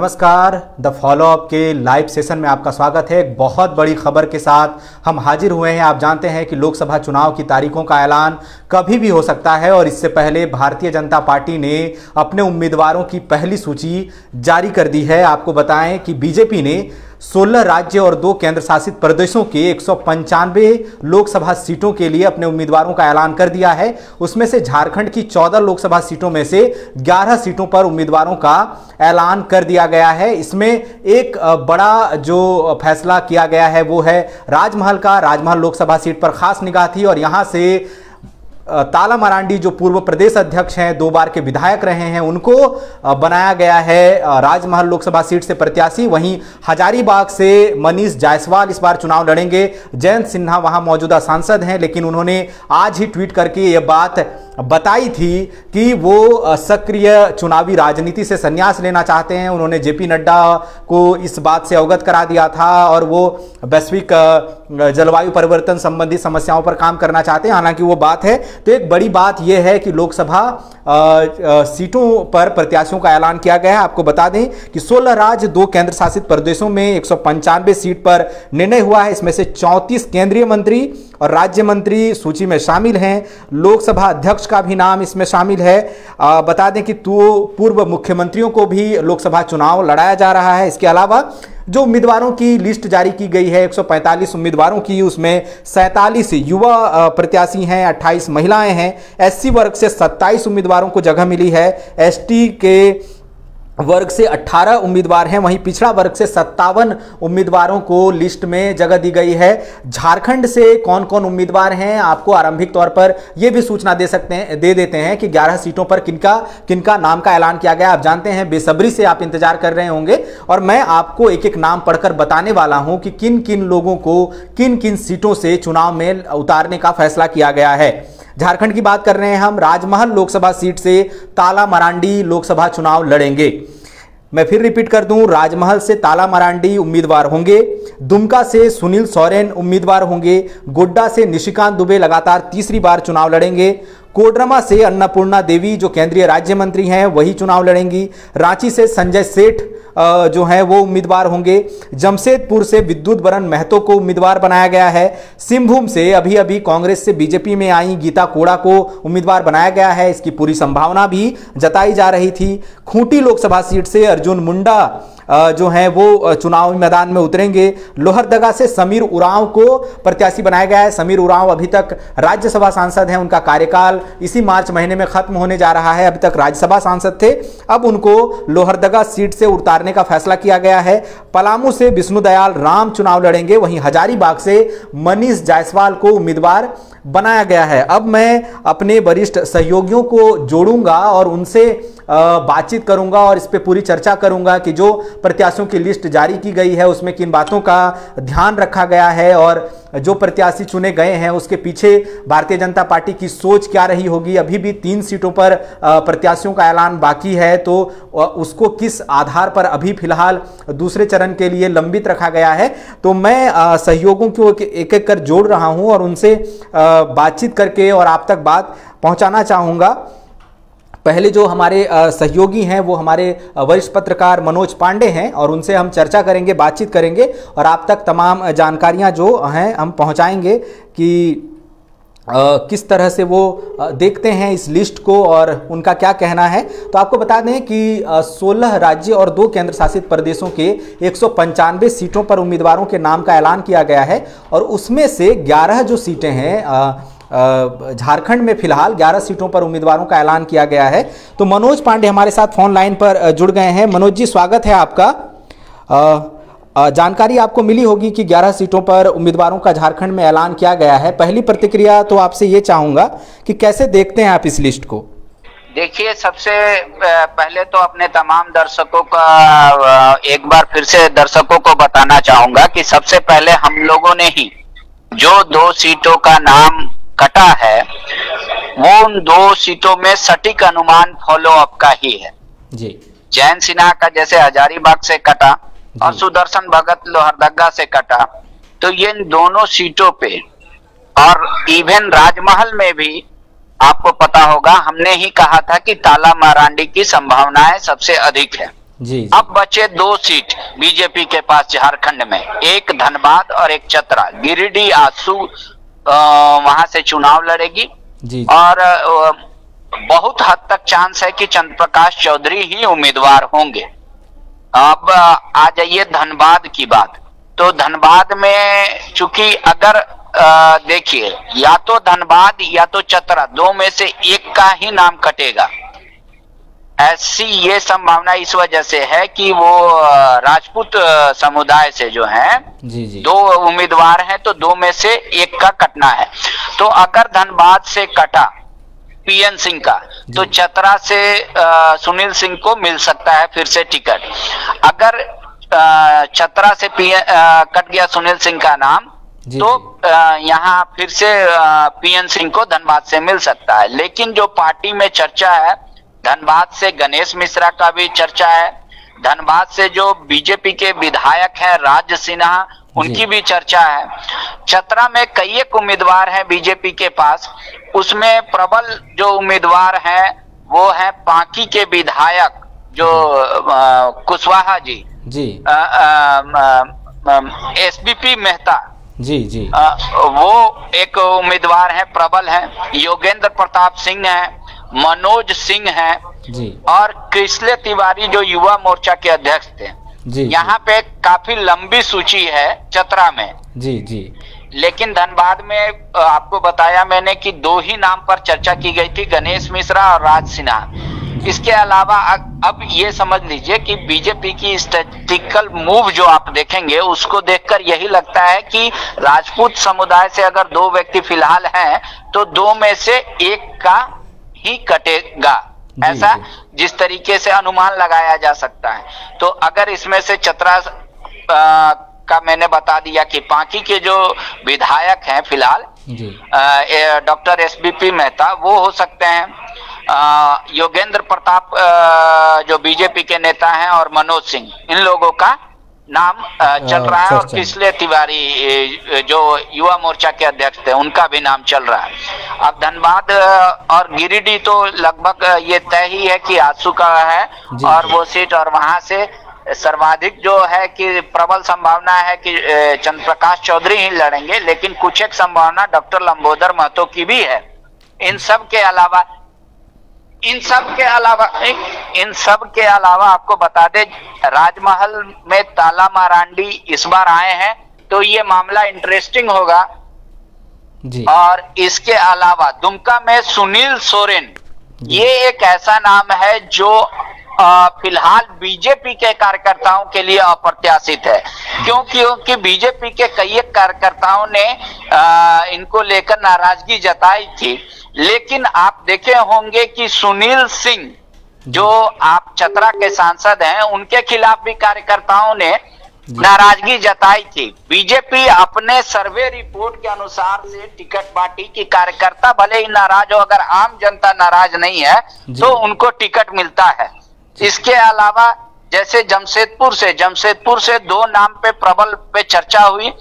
नमस्कार, the follow up के live session में आपका स्वागत है। एक बहुत बड़ी खबर के साथ हम हाजिर हुए हैं। आप जानते हैं कि लोकसभा चुनाव की तारीखों का ऐलान कभी भी हो सकता है और इससे पहले भारतीय जनता पार्टी ने अपने उम्मीदवारों की पहली सूची जारी कर दी है। आपको बताएँ कि बीजेपी ने 16 राज्य और दो केंद्र शासित प्रदेशों के एक सौ पंचानवे लोकसभा सीटों के लिए अपने उम्मीदवारों का ऐलान कर दिया है। उसमें से झारखंड की 14 लोकसभा सीटों में से 11 सीटों पर उम्मीदवारों का ऐलान कर दिया गया है। इसमें एक बड़ा जो फैसला किया गया है वो है राजमहल का। राजमहल लोकसभा सीट पर खास निगाह थी और यहाँ से ताला मरांडी जो पूर्व प्रदेश अध्यक्ष हैं, दो बार के विधायक रहे हैं, उनको बनाया गया है राजमहल लोकसभा सीट से प्रत्याशी। वहीं हजारीबाग से मनीष जायसवाल इस बार चुनाव लड़ेंगे। जयंत सिन्हा वहाँ मौजूदा सांसद हैं, लेकिन उन्होंने आज ही ट्वीट करके ये बात बताई थी कि वो सक्रिय चुनावी राजनीति से संन्यास लेना चाहते हैं। उन्होंने जेपी नड्डा को इस बात से अवगत करा दिया था और वो वैश्विक जलवायु परिवर्तन संबंधी समस्याओं पर काम करना चाहते हैं। हालाँकि वो बात है। तो एक बड़ी बात यह है कि लोकसभा सीटों पर प्रत्याशियों का ऐलान किया गया है। आपको बता दें कि 16 राज्य, दो केंद्र शासित प्रदेशों में एक सौ पंचानवे सीट पर निर्णय हुआ है। इसमें से 34 केंद्रीय मंत्री और राज्य मंत्री सूची में शामिल हैं। लोकसभा अध्यक्ष का भी नाम इसमें शामिल है। आ, बता दें कि तो पूर्व मुख्यमंत्रियों को भी लोकसभा चुनाव लड़ाया जा रहा है। इसके अलावा जो उम्मीदवारों की लिस्ट जारी की गई है 145 उम्मीदवारों की उसमें सैंतालीस युवा प्रत्याशी हैं 28 महिलाएँ हैं। एससी वर्ग से 27 उम्मीदवारों को जगह मिली है। एसटी के वर्ग से 18 उम्मीदवार हैं, वहीं पिछड़ा वर्ग से सत्तावन उम्मीदवारों को लिस्ट में जगह दी गई है। झारखंड से कौन कौन उम्मीदवार हैं, आपको आरंभिक तौर पर यह भी सूचना दे सकते हैं, दे देते हैं कि 11 सीटों पर किनका किनका नाम का ऐलान किया गया। आप जानते हैं, बेसब्री से आप इंतज़ार कर रहे होंगे। और मैं आपको एक एक नाम पढ़कर बताने वाला हूँ कि किन किन लोगों को किन किन सीटों से चुनाव में उतारने का फैसला किया गया है। झारखंड की बात कर रहे हैं हम, राजमहल लोकसभा सीट से ताला मरांडी लोकसभा चुनाव लड़ेंगे। मैं फिर रिपीट कर दूँ, राजमहल से ताला मरांडी उम्मीदवार होंगे, दुमका से सुनील सोरेन उम्मीदवार होंगे, गोड्डा से निशिकांत दुबे लगातार तीसरी बार चुनाव लड़ेंगे, कोडरमा से अन्नपूर्णा देवी, जो केंद्रीय राज्य मंत्री हैं, वही चुनाव लड़ेंगी, रांची से संजय सेठ जो है, वो उम्मीदवार होंगे। जमशेदपुर से विद्युत बरन महतो को उम्मीदवार बनाया गया है। सिंहभूम से अभी अभी कांग्रेस से बीजेपी में आई गीता कोड़ा को उम्मीदवार बनाया गया है। इसकी पूरी संभावना भी जताई जा रही थी। खूंटी लोकसभा सीट से अर्जुन मुंडा जो हैं, वो चुनावी मैदान में उतरेंगे। लोहरदगा से समीर उरांव को प्रत्याशी बनाया गया है। समीर उरांव अभी तक राज्यसभा सांसद हैं। उनका कार्यकाल इसी मार्च महीने में खत्म होने जा रहा है। अभी तक राज्यसभा सांसद थे। अब उनको लोहरदगा सीट से उतारने का फैसला किया गया है। पलामू से विष्णुदयाल राम चुनाव लड़ेंगे। वहीं हजारीबाग से मनीष जायसवाल को उम्मीदवार बनाया गया है। अब मैं अपने वरिष्ठ सहयोगियों को जोड़ूँगा और उनसे बातचीत करूँगा और इस पर पूरी चर्चा करूँगा कि जो प्रत्याशियों की लिस्ट जारी की गई है, उसमें किन बातों का ध्यान रखा गया है और जो प्रत्याशी चुने गए हैं, उसके पीछे भारतीय जनता पार्टी की सोच क्या रही होगी? अभी भी तीन सीटों पर प्रत्याशियों का ऐलान बाकी है तो उसको किस आधार पर अभी फ़िलहाल दूसरे चरण के लिए लंबित रखा गया है? तो मैं सहयोगों को एक एक कर जोड़ रहा हूँ और उनसे बातचीत करके और आप तक बात पहुंचाना चाहूँगा। पहले जो हमारे सहयोगी हैं, वो हमारे वरिष्ठ पत्रकार मनोज पांडे हैं और उनसे हम चर्चा करेंगे, बातचीत करेंगे और आप तक तमाम जानकारियाँ जो हैं, हम पहुंचाएँगे कि किस तरह से वो देखते हैं इस लिस्ट को और उनका क्या कहना है। तो आपको बता दें कि 16 राज्य और दो केंद्र शासित प्रदेशों के एक सौ पंचानवे सीटों पर उम्मीदवारों के नाम का ऐलान किया गया है और उसमें से 11 जो सीटें हैं झारखंड में फ़िलहाल 11 सीटों पर उम्मीदवारों का ऐलान किया गया है। तो मनोज पांडे हमारे साथ फ़ोन लाइन पर जुड़ गए हैं। मनोज जी, स्वागत है आपका। जानकारी आपको मिली होगी कि 11 सीटों पर उम्मीदवारों का झारखंड में ऐलान किया गया है। पहली प्रतिक्रिया तो आपसे ये चाहूँगा कि कैसे देखते हैं आप इस लिस्ट को? देखिए, सबसे पहले तो अपने तमाम दर्शकों का एक बार फिर से दर्शकों को बताना चाहूँगा कि सबसे पहले हम लोगों ने ही जो दो सीटों का नाम कटा है वो उन दो सीटों में सटीक अनुमान फॉलो अप का ही है। जी। जैन सिन्हा का जैसे हजारीबाग से कटा और सुदर्शन भगत लोहरदगा से कटा तो ये इन दोनों सीटों पे और इवन राजमहल में भी आपको पता होगा हमने ही कहा था कि ताला मारांडी की संभावनाएँ सबसे अधिक है। जी, जी। अब बचे दो सीट बीजेपी के पास झारखंड में एक धनबाद और एक चतरा गिरिडीह आँसू वहाँ से चुनाव लड़ेगी। जी और बहुत हद तक चांस है कि चंद्र प्रकाश चौधरी ही उम्मीदवार होंगे। अब आ जाइए धनबाद की बात। तो धनबाद में चूँकि अगर देखिए या तो धनबाद या तो चतरा दो में से एक का ही नाम कटेगा। ऐसी ये संभावना इस वजह से है कि वो राजपूत समुदाय से जो है जी जी। दो उम्मीदवार हैं तो दो में से एक का कटना है। तो अगर धनबाद से कटा पीएन सिंह का तो चतरा से अ, सुनील सिंह को मिल सकता है फिर से टिकट। अगर अ, चतरा से पीएन कट गया सुनील सिंह का नाम जी, तो यहाँ फिर से पीएन सिंह को धनबाद से मिल सकता है। लेकिन जो पार्टी में चर्चा है धनबाद से गणेश मिश्रा का भी चर्चा है। धनबाद से जो बीजेपी के विधायक हैं राज सिन्हा उनकी भी चर्चा है। चतरा में कई एक उम्मीदवार हैं बीजेपी के पास। उसमें प्रबल जो उम्मीदवार हैं वो है पांकी के विधायक जो कुशवाहा जी। जी। एसबीपी मेहता। जी जी। अ, वो एक उम्मीदवार है प्रबल है। योगेंद्र प्रताप सिंह है। मनोज सिंह है जी। और कृष्ण तिवारी जो युवा मोर्चा के अध्यक्ष थे। जी यहाँ पे काफ़ी लंबी सूची है चतरा में। जी जी। लेकिन धनबाद में आपको बताया मैंने कि दो ही नाम पर चर्चा की गई थी गणेश मिश्रा और राज सिन्हा। इसके अलावा अब ये समझ लीजिए कि बीजेपी की स्टेटिकल मूव जो आप देखेंगे उसको देखकर यही लगता है कि राजपूत समुदाय से अगर दो व्यक्ति फ़िलहाल हैं तो दो में से एक का ही कटेगा। ऐसा जिस तरीके से अनुमान लगाया जा सकता है। तो अगर इसमें से चतरा का मैंने बता दिया कि पांकी के जो विधायक हैं फ़िलहाल doctor S B P Mehta वो हो सकते हैं। योगेंद्र प्रताप अ, जो बीजेपी के नेता हैं और मनोज सिंह इन लोगों का नाम चल रहा है और। किसले तिवारी जो युवा मोर्चा के अध्यक्ष थे उनका भी नाम चल रहा है। अब धनबाद और गिरिडीह तो लगभग ये तय ही है कि आँसू का है और वो सीट और वहाँ से सर्वाधिक जो है कि प्रबल संभावना है कि चंद्र प्रकाश चौधरी ही लड़ेंगे लेकिन कुछ एक संभावना डॉक्टर लंबोदर महतो की भी है। इन सब के अलावा इन सब के अलावा इन सब के अलावा आपको बता दे राजमहल में ताला मारांडी इस बार आए हैं तो ये मामला इंटरेस्टिंग होगा। जी। और इसके अलावा दुमका में सुनील सोरेन ये एक ऐसा नाम है जो फ़िलहाल बीजेपी के कार्यकर्ताओं के लिए अप्रत्याशित है। क्यों क्योंकि बीजेपी के कई कार्यकर्ताओं ने अ, इनको लेकर नाराज़गी जताई थी। लेकिन आप देखे होंगे कि सुनील सिंह जो आप चतरा के सांसद हैं उनके खिलाफ भी कार्यकर्ताओं ने नाराज़गी जताई थी। बीजेपी अपने सर्वे रिपोर्ट के अनुसार से टिकट पार्टी की कार्यकर्ता भले ही नाराज़ हो अगर आम जनता नाराज़ नहीं है तो उनको टिकट मिलता है। इसके अलावा जैसे जमशेदपुर से जमशेदपुर से दो नाम पे प्रबल पे चर्चा हुई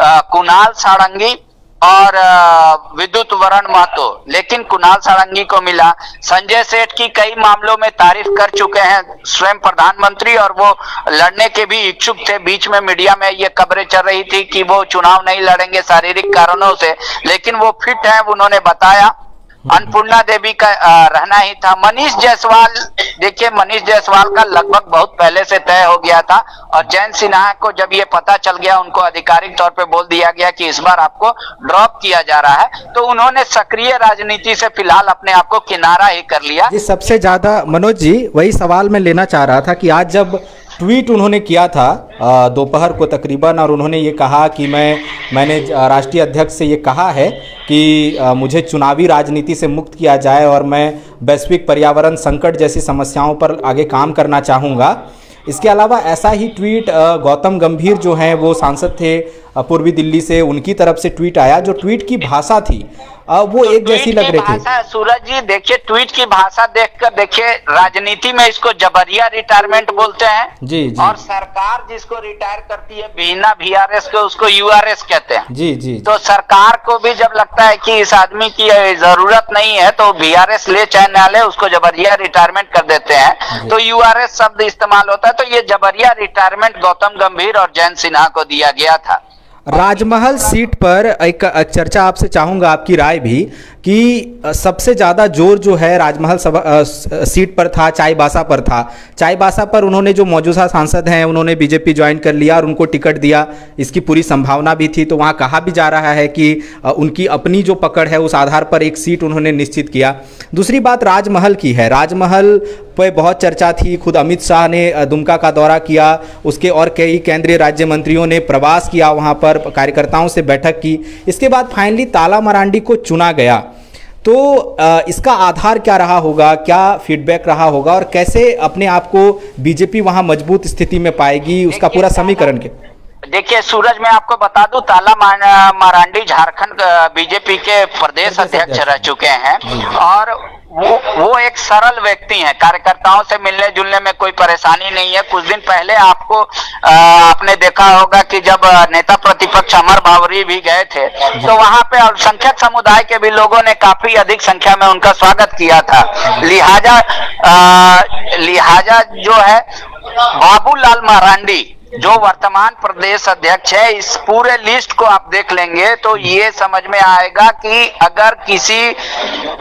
कुणाल सारंगी और विद्युत वरण महतो लेकिन कुणाल सारंगी को मिला। संजय सेठ की कई मामलों में तारीफ़ कर चुके हैं स्वयं प्रधानमंत्री और वो लड़ने के भी इच्छुक थे। बीच में मीडिया में ये खबरें चल रही थी कि वो चुनाव नहीं लड़ेंगे शारीरिक कारणों से, लेकिन वो फिट हैं, उन्होंने बताया। अन्नपूर्णा देवी का रहना ही था। मनीष जायसवाल देखिए, मनीष जायसवाल का लगभग बहुत पहले से तय हो गया था और जयंत सिन्हा को जब ये पता चल गया, उनको आधिकारिक तौर पे बोल दिया गया कि इस बार आपको ड्रॉप किया जा रहा है तो उन्होंने सक्रिय राजनीति से फ़िलहाल अपने आप को किनारा ही कर लिया। जी, सबसे ज़्यादा, मनोज जी, वही सवाल मैं लेना चाह रहा था कि आज जब ट्वीट उन्होंने किया था दोपहर को तकरीबन, और उन्होंने ये कहा कि मैं, मैंने राष्ट्रीय अध्यक्ष से ये कहा है कि मुझे चुनावी राजनीति से मुक्त किया जाए और मैं वैश्विक पर्यावरण संकट जैसी समस्याओं पर आगे काम करना चाहूँगा। इसके अलावा ऐसा ही ट्वीट गौतम गंभीर जो हैं, वो सांसद थे पूर्वी दिल्ली से, उनकी तरफ़ से ट्वीट आया, जो ट्वीट की भाषा थी। वो तो एक जैसी लग रही थी। सूरज जी देखिए ट्वीट की भाषा देखकर देखिए राजनीति में इसको जबरिया रिटायरमेंट बोलते हैं जी जी। और सरकार जिसको रिटायर करती है बिना वीआरएस को उसको यूआरएस कहते हैं। जी जी तो सरकार को भी जब लगता है कि इस आदमी की ज़रूरत नहीं है तो वीआरएस ले चाहे ना ले उसको जबरिया रिटायरमेंट कर देते हैं। तो यूआरएस शब्द इस्तेमाल होता है तो ये जबरिया रिटायरमेंट गौतम गंभीर और जयंत सिन्हा को दिया गया था। राजमहल सीट पर एक चर्चा आपसे चाहूँगा, आपकी राय भी, कि सबसे ज़्यादा ज़ोर जो है राजमहल सभा सीट पर था चाईबासा पर था। चाईबासा पर उन्होंने जो मौजूदा सांसद हैं, उन्होंने बीजेपी ज्वाइन कर लिया और उनको टिकट दिया। इसकी पूरी संभावना भी थी। तो वहाँ कहा भी जा रहा है कि उनकी अपनी जो पकड़ है, उस आधार पर एक सीट उन्होंने निश्चित किया। दूसरी बात राजमहल की है। राजमहल पर बहुत चर्चा थी। खुद अमित शाह ने दुमका का दौरा किया। उसके और कई केंद्रीय राज्य मंत्रियों ने प्रवास किया वहाँ पर। कार्यकर्ताओं से बैठक की। इसके बाद फाइनली ताला मरांडी को चुना गया। तो इसका आधार क्या रहा होगा? क्या फीडबैक रहा होगा? और कैसे अपने आप को बीजेपी वहाँ मज़बूत स्थिति में पाएगी? उसका पूरा समीकरण के देखिए सूरज मैं आपको बता दूँ ताला मारांडी झारखंड बीजेपी के प्रदेश अध्यक्ष। रह चुके हैं। और वो वो एक सरल व्यक्ति हैं। कार्यकर्ताओं से मिलने जुलने में कोई परेशानी नहीं है। कुछ दिन पहले आपको आ, आपने देखा होगा कि जब नेता प्रतिपक्ष अमर भावरी भी गए थे तो वहाँ पे अल्पसंख्यक समुदाय के भी लोगों ने काफ़ी अधिक संख्या में उनका स्वागत किया था। लिहाजा लिहाजा जो है बाबूलाल मारांडी जो वर्तमान प्रदेश अध्यक्ष है इस पूरे लिस्ट को आप देख लेंगे तो ये समझ में आएगा कि अगर किसी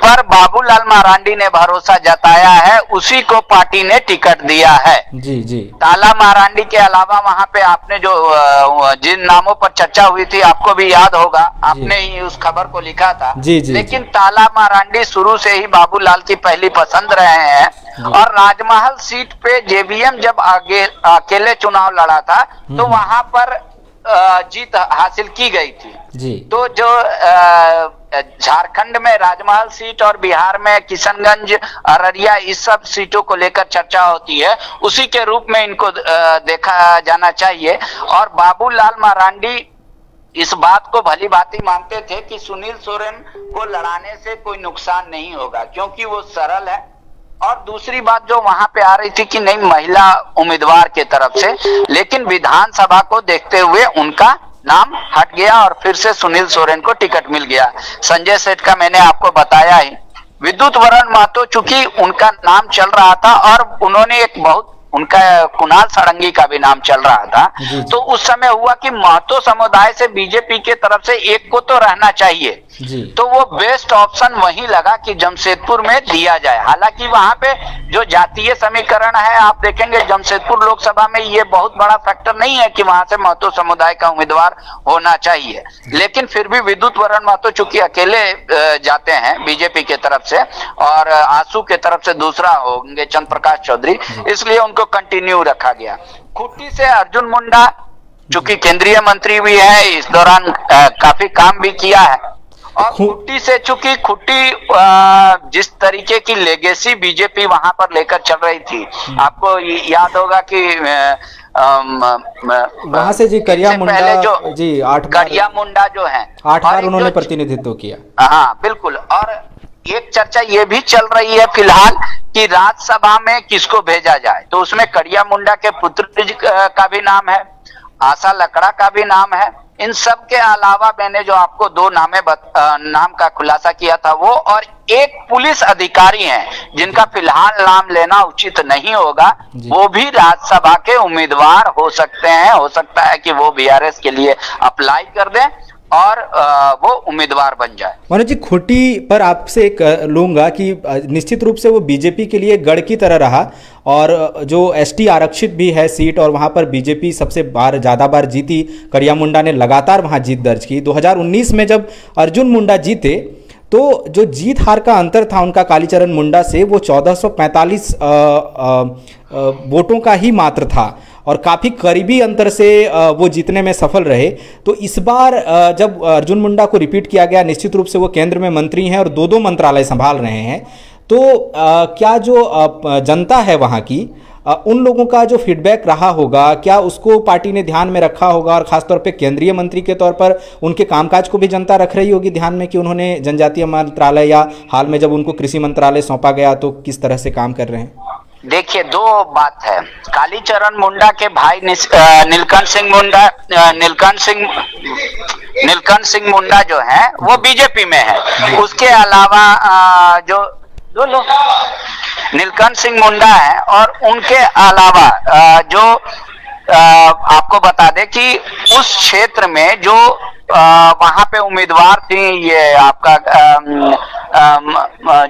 पर बाबूलाल मारांडी ने भरोसा जताया है उसी को पार्टी ने टिकट दिया है। जी जी। ताला मारांडी के अलावा वहाँ पे आपने जो जिन नामों पर चर्चा हुई थी आपको भी याद होगा आपने ही उस खबर को लिखा था। जी जी लेकिन ताला मारांडी शुरू से ही बाबूलाल की पहली पसंद रहे हैं और राजमहल सीट पे जेबीएम जब आगे अकेले चुनाव लड़ा था तो हम्म। वहाँ पर जीत हासिल की गई थी। जी। तो जो झारखंड में राजमहल सीट और बिहार में किशनगंज अररिया इस सब सीटों को लेकर चर्चा होती है उसी के रूप में इनको देखा जाना चाहिए। और बाबूलाल मारांडी इस बात को भली भांति मानते थे कि सुनील सोरेन को लड़ाने से कोई नुकसान नहीं होगा क्योंकि वो सरल है और दूसरी बात जो वहाँ पे आ रही थी कि नहीं महिला उम्मीदवार के तरफ़ से लेकिन विधानसभा को देखते हुए उनका नाम हट गया और फिर से सुनील सोरेन को टिकट मिल गया। संजय सेठ का मैंने आपको बताया ही। विद्युत वरण महतो चूँकि उनका नाम चल रहा था और उन्होंने एक बहुत उनका कुणाल सारंगी का भी नाम चल रहा था तो उस समय हुआ कि महतो समुदाय से बीजेपी के तरफ़ से एक को तो रहना चाहिए। तो वो बेस्ट ऑप्शन वही लगा कि जमशेदपुर में दिया जाए। हालाँकि वहाँ पे जो जातीय समीकरण है आप देखेंगे जमशेदपुर लोकसभा में ये बहुत बड़ा फैक्टर नहीं है कि वहाँ से महतो समुदाय का उम्मीदवार होना चाहिए। लेकिन फिर भी विद्युत वरण महतो चूँकि अकेले जाते हैं बीजेपी के तरफ़ से और आँसू के तरफ़ से दूसरा होंगे चंद्र प्रकाश चौधरी इसलिए उनको कंटिन्यू रखा गया। खुट्टी से अर्जुन मुंडा चूँकि केंद्रीय मंत्री भी है इस दौरान काफ़ी काम भी किया है। और खुट्टी से चूँकि खुट्टी जिस तरीके की लेगेसी बीजेपी वहाँ पर लेकर चल रही थी। हम्म। आपको याद होगा कि वहाँ से जी करिया मुंडा जो जी आठ करिया मुंडा जो है आठ बार उन्होंने प्रतिनिधित्व किया। हाँ बिल्कुल। और एक चर्चा ये भी चल रही है फ़िलहाल कि राज्यसभा में किसको भेजा जाए। तो उसमें करिया मुंडा के पुत्र का भी नाम है आशा लकड़ा का भी नाम है इन सब के अलावा मैंने जो आपको दो नामे बत, नाम का खुलासा किया था वो और एक पुलिस अधिकारी हैं जिनका फ़िलहाल नाम लेना उचित नहीं होगा वो भी राज्यसभा के उम्मीदवार हो सकते हैं हो सकता है कि वो बीआरएस के लिए अप्लाई कर दें। और वो उम्मीदवार बन जाए। मनोज जी, खुटी पर आपसे एक लूँगा कि निश्चित रूप से वो बीजेपी के लिए गढ़ की तरह रहा और जो एसटी आरक्षित भी है सीट और वहाँ पर बीजेपी सबसे बार, ज़्यादा बार जीती, करिया मुंडा ने लगातार वहाँ जीत दर्ज की। 2019 में जब अर्जुन मुंडा जीते तो जो जीत हार का अंतर था उनका कालीचरण मुंडा से, वो 1445 वोटों का ही मात्र था। और काफ़ी करीबी अंतर से वो जीतने में सफल रहे। तो इस बार जब अर्जुन मुंडा को रिपीट किया गया, निश्चित रूप से वो केंद्र में मंत्री हैं और दो दो मंत्रालय संभाल रहे हैं तो क्या जो जनता है वहाँ की उन लोगों का जो फीडबैक रहा होगा, क्या उसको पार्टी ने ध्यान में रखा होगा और खासतौर पे केंद्रीय मंत्री के तौर पर उनके कामकाज को भी जनता रख रही होगी ध्यान में कि उन्होंने जनजातीय मंत्रालय या हाल में जब उनको कृषि मंत्रालय सौंपा गया तो किस तरह से काम कर रहे हैं? देखिए दो बात है। कालीचरण मुंडा के भाई नीलकंठ सिंह मुंडा नीलकंठ सिंह नीलकंठ सिंह मुंडा जो है वो बीजेपी में है। उसके अलावा जो दो लोग नीलकंठ सिंह मुंडा है और उनके अलावा जो आपको बता दें कि उस क्षेत्र में जो वहाँ पे उम्मीदवार थी ये आपका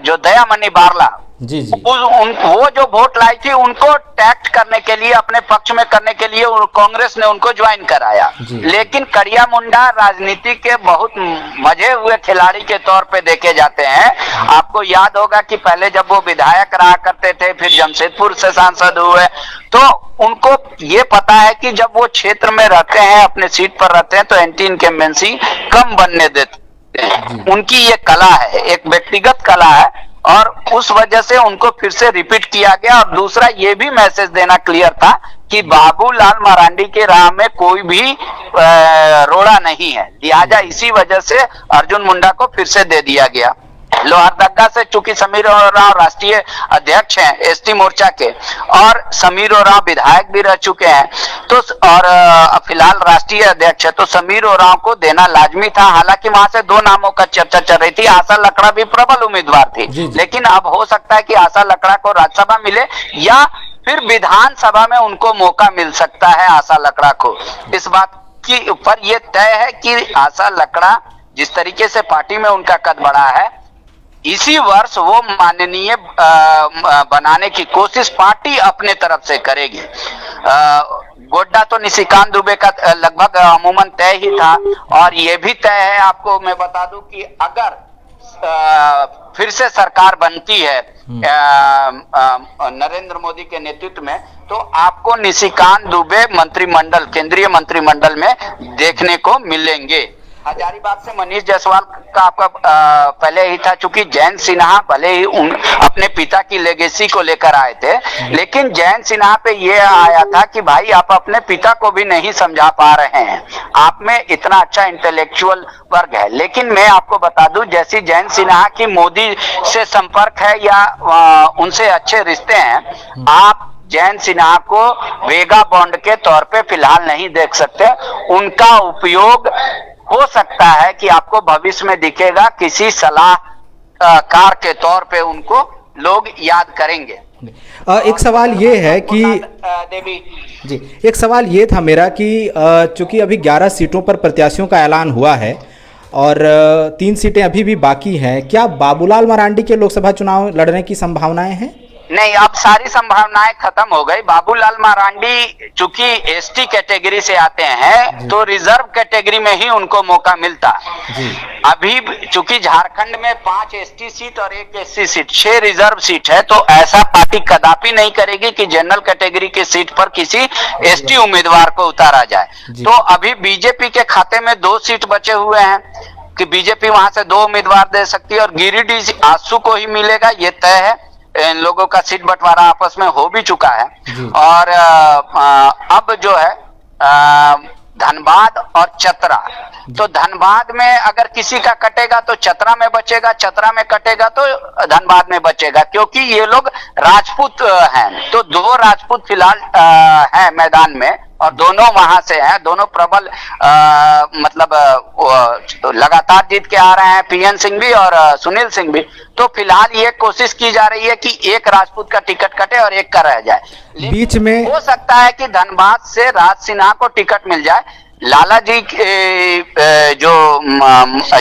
जो दयामणि बारला जी जी। उन, उन वो जो वोट लाई थी उनको टैक्ट करने के लिए अपने पक्ष में करने के लिए कांग्रेस ने उनको ज्वाइन कराया। लेकिन करिया मुंडा राजनीति के बहुत मज़े हुए खिलाड़ी के तौर पे देखे जाते हैं। आपको याद होगा कि पहले जब वो विधायक रहा करते थे फिर जमशेदपुर से सांसद हुए तो उनको ये पता है कि जब वो क्षेत्र में रहते हैं अपने सीट पर रहते हैं तो एंटी इनकम्बेंसी कम बनने देते हैं। उनकी ये कला है एक व्यक्तिगत कला है और उस वजह से उनको फिर से रिपीट किया गया और दूसरा ये भी मैसेज देना क्लियर था कि बाबूलाल मरांडी के राह में कोई भी रोड़ा नहीं है। लिहाजा इसी वजह से अर्जुन मुंडा को फिर से दे दिया गया। लोहरदगा से चूँकि समीर राव राष्ट्रीय अध्यक्ष हैं एसटी मोर्चा के और समीर राव विधायक भी रह चुके हैं तो और फ़िलहाल राष्ट्रीय अध्यक्ष है तो समीर राव को देना लाजमी था। हालाँकि वहाँ से दो नामों का चर्चा चल रही थी। आशा लकड़ा भी प्रबल उम्मीदवार थी। जी जी। लेकिन अब हो सकता है कि आशा लकड़ा को राज्यसभा मिले या फिर विधानसभा में उनको मौका मिल सकता है आशा लकड़ा को। इस बात की ऊपर ये तय है कि आशा लकड़ा जिस तरीके से पार्टी में उनका कद बढ़ा है इसी वर्ष वो माननीय बनाने की कोशिश पार्टी अपने तरफ़ से करेगी। गोड्डा तो निशिकांत दुबे का लगभग अमूमन तय ही था। और ये भी तय है आपको मैं बता दूँ कि अगर फिर से सरकार बनती है हम्म। नरेंद्र मोदी के नेतृत्व में तो आपको निशिकांत दुबे मंत्रिमंडल केंद्रीय मंत्रिमंडल में देखने को मिलेंगे। हजारीबाग से मनीष जायसवाल का आपका आ, पहले ही था चूँकि जैन सिन्हा भले ही उन अपने पिता की लेगेसी को लेकर आए थे लेकिन जैन सिन्हा पे ये आया था कि भाई आप अपने पिता को भी नहीं समझा पा रहे हैं। आप में इतना अच्छा इंटेलेक्चुअल वर्ग है। लेकिन मैं आपको बता दूँ जैसी जैन सिन्हा की मोदी से संपर्क है या उनसे अच्छे रिश्ते हैं आप जैन सिन्हा को वेगा बॉन्ड के तौर पे फ़िलहाल नहीं देख सकते। उनका उपयोग हो सकता है कि आपको भविष्य में दिखेगा किसी सलाहकार के तौर पे उनको लोग याद करेंगे। एक सवाल ये है कि देवी। जी एक सवाल ये था मेरा कि चूँकि अभी 11 सीटों पर प्रत्याशियों का ऐलान हुआ है और तीन सीटें अभी भी बाकी हैं क्या बाबूलाल मरांडी के लोकसभा चुनाव लड़ने की संभावनाएँ हैं? नहीं अब सारी संभावनाएँ खत्म हो गई। बाबूलाल मारांडी चूँकि एसटी कैटेगरी से आते हैं तो रिज़र्व कैटेगरी में ही उनको मौका मिलता। अभी चूँकि झारखंड में पाँच एसटी सीट और एक एससी सीट छह रिज़र्व सीट है तो ऐसा पार्टी कदापि नहीं करेगी कि जनरल कैटेगरी की सीट पर किसी एसटी उम्मीदवार को उतारा जाए। तो अभी बीजेपी के खाते में दो सीट बचे हुए हैं कि बीजेपी वहाँ से दो उम्मीदवार दे सकती है और गिरिडीह आँसू को ही मिलेगा ये तय है। इन लोगों का सीट बंटवारा आपस में हो भी चुका है। और अब जो है धनबाद और चतरा। तो धनबाद में अगर किसी का कटेगा तो चतरा में बचेगा चतरा में कटेगा तो धनबाद में बचेगा क्योंकि ये लोग राजपूत हैं। तो दो राजपूत फ़िलहाल हैं मैदान में। और दोनों वहाँ से हैं दोनों प्रबल आ, मतलब आ, लगातार जीत के आ रहे हैं पीएन सिंह भी और सुनील सिंह भी। तो फ़िलहाल ये कोशिश की जा रही है कि एक राजपूत का टिकट कटे और एक का रह जाए। बीच में हो सकता है कि धनबाद से राज सिन्हा को टिकट मिल जाए लाला जी के जो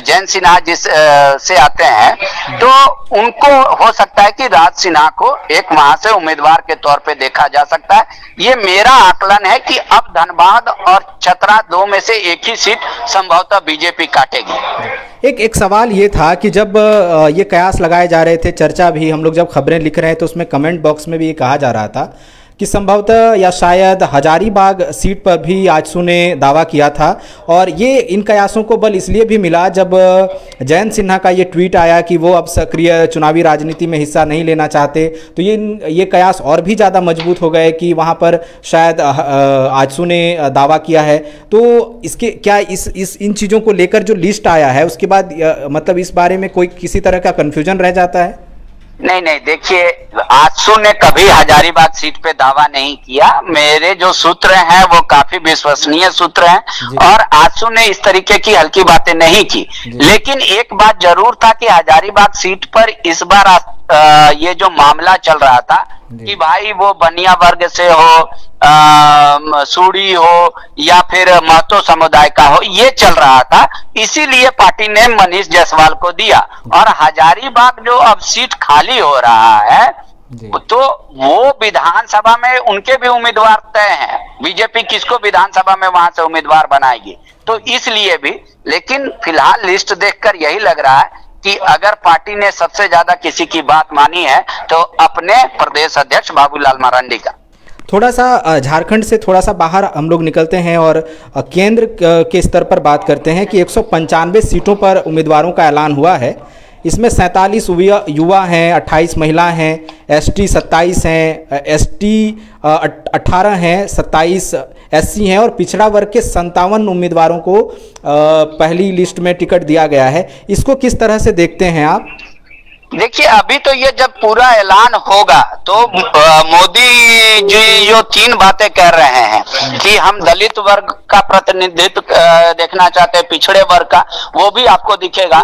जैन सिन्हा जिस से आते हैं तो उनको हो सकता है कि राज सिन्हा को एक वहाँ से उम्मीदवार के तौर पे देखा जा सकता है। ये मेरा आकलन है कि अब धनबाद और छतरा दो में से एक ही सीट संभवतः बीजेपी काटेगी। एक एक सवाल ये था कि जब ये कयास लगाए जा रहे थे चर्चा भी हम लोग जब खबरें लिख रहे हैं तो उसमें कमेंट बॉक्स में भी ये कहा जा रहा था कि संभवतः या शायद हजारीबाग सीट पर भी आजसू ने दावा किया था। और ये इन कयासों को बल इसलिए भी मिला जब जयंत सिन्हा का ये ट्वीट आया कि वो अब सक्रिय चुनावी राजनीति में हिस्सा नहीं लेना चाहते तो ये ये कयास और भी ज़्यादा मज़बूत हो गए कि वहाँ पर शायद आजसू ने दावा किया है। तो इसके, क्या इस इस, इन चीज़ों को लेकर जो लिस्ट आया है, उसके बाद मतलब इस बारे में कोई किसी तरह का कन्फ्यूज़न रह जाता है? नहीं नहीं देखिए आजसू ने कभी हजारीबाग सीट पे दावा नहीं किया। मेरे जो सूत्र हैं वो काफ़ी विश्वसनीय सूत्र हैं और आजसू ने इस तरीके की हल्की बातें नहीं की। लेकिन एक बात ज़रूर था कि हजारीबाग सीट पर इस बार आ, ये जो मामला चल रहा था कि भाई वो बनिया वर्ग से हो सूढ़ी हो या फिर महतो समुदाय का हो ये चल रहा था। इसीलिए पार्टी ने मनीष जायसवाल को दिया। और हजारीबाग जो अब सीट खाली हो रहा है तो वो विधानसभा में उनके भी उम्मीदवार तय हैं। बीजेपी किसको विधानसभा में वहाँ से उम्मीदवार बनाएगी? तो इसलिए भी लेकिन फ़िलहाल लिस्ट देखकर यही लग रहा है कि अगर पार्टी ने सबसे ज़्यादा किसी की बात मानी है तो अपने प्रदेश अध्यक्ष बाबूलाल मरांडी का। थोड़ा सा झारखंड से थोड़ा सा बाहर हम लोग निकलते हैं और केंद्र के स्तर पर बात करते हैं कि एक सौ पंचानवे सीटों पर उम्मीदवारों का ऐलान हुआ है। इसमें सैंतालीस युवा हैं, अट्ठाईस महिला हैं, एसटी सत्ताईस हैं एसटी अट्ठारह हैं, सत्ताईस एससी हैं और पिछड़ा वर्ग के संतावन उम्मीदवारों को पहली लिस्ट में टिकट दिया गया है। इसको किस तरह से देखते हैं आप? देखिए, अभी तो ये जब पूरा ऐलान होगा तो मोदी जी जो तीन बातें कर रहे हैं कि हम दलित वर्ग का प्रतिनिधित्व देखना चाहते हैं, पिछड़े वर्ग का, वो भी आपको दिखेगा।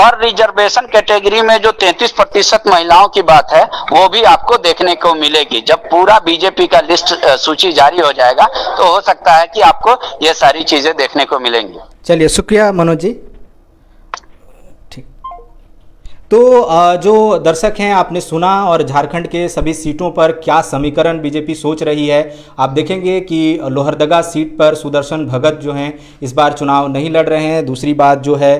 और रिजर्वेशन कैटेगरी में जो 33 प्रतिशत महिलाओं की बात है, वो भी आपको देखने को मिलेगी। जब पूरा बीजेपी का लिस्ट सूची जारी हो जाएगा तो हो सकता है कि आपको ये सारी चीज़ें देखने को मिलेंगी। चलिए, शुक्रिया मनोज जी। तो जो दर्शक हैं, आपने सुना और झारखंड के सभी सीटों पर क्या समीकरण बीजेपी सोच रही है? आप देखेंगे कि लोहरदगा सीट पर सुदर्शन भगत जो हैं, इस बार चुनाव नहीं लड़ रहे हैं। दूसरी बात जो है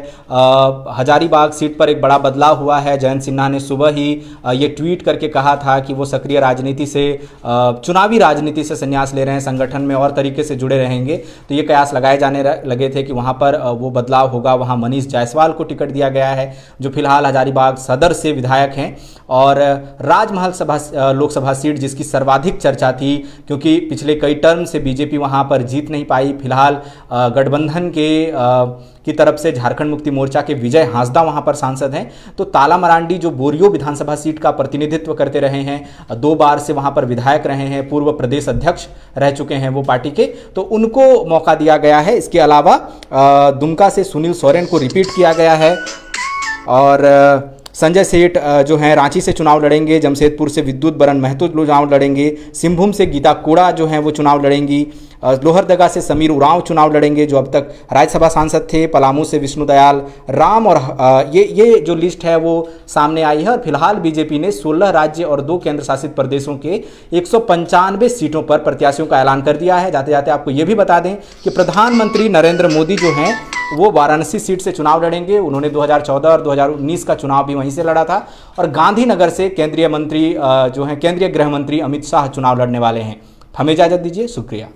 हजारीबाग सीट पर एक बड़ा बदलाव हुआ है। जयंत सिन्हा ने सुबह ही ये ट्वीट करके कहा था कि वो सक्रिय राजनीति से चुनावी राजनीति से संन्यास ले रहे हैं। संगठन में और तरीके से जुड़े रहेंगे। तो ये कयास लगाए जाने लगे थे कि वहाँ पर वो बदलाव होगा। वहाँ मनीष जायसवाल को टिकट दिया गया है, जो फ़िलहाल हजारी हजारीबाग सदर से विधायक हैं और राजमहल सभा लोकसभा सीट जिसकी सर्वाधिक चर्चा थी, क्योंकि पिछले कई टर्म से बीजेपी वहाँ पर जीत नहीं पाई। फ़िलहाल गठबंधन के की तरफ़ से झारखंड मुक्ति मोर्चा के विजय हांसदा वहाँ पर सांसद हैं। तो ताला मरांडी, जो बोरियो विधानसभा सीट का प्रतिनिधित्व करते रहे हैं, दो बार से वहाँ पर विधायक रहे हैं, पूर्व प्रदेश अध्यक्ष रह चुके हैं वो पार्टी के। तो उनको मौका दिया गया है। इसके अलावा दुमका से सुनील सोरेन को रिपीट किया गया है। और संजय सेठ जो हैं, रांची से चुनाव लड़ेंगे, जमशेदपुर से विद्युत बरन महतो चुनाव लड़ेंगे, सिंहभूम से गीता कोड़ा जो हैं, वो चुनाव लड़ेंगी लोहरदगा से समीर उरांव चुनाव लड़ेंगे, जो अब तक राज्यसभा सांसद थे, पलामू से विष्णु दयाल राम और ये ये जो लिस्ट है, वो सामने आई है और फ़िलहाल बीजेपी ने 16 राज्य और दो केंद्र शासित प्रदेशों के एक सौ पंचानवे सीटों पर प्रत्याशियों का ऐलान कर दिया है। जाते जाते आपको ये भी बता दें कि प्रधानमंत्री नरेंद्र मोदी जो हैं वो वाराणसी सीट से चुनाव लड़ेंगे। उन्होंने 2014 और 2019 का चुनाव भी वहीं से लड़ा था। और गांधीनगर से केंद्रीय मंत्री जो हैं, केंद्रीय गृह मंत्री अमित शाह चुनाव लड़ने वाले हैं। हमें इजाज़त दीजिए, शुक्रिया।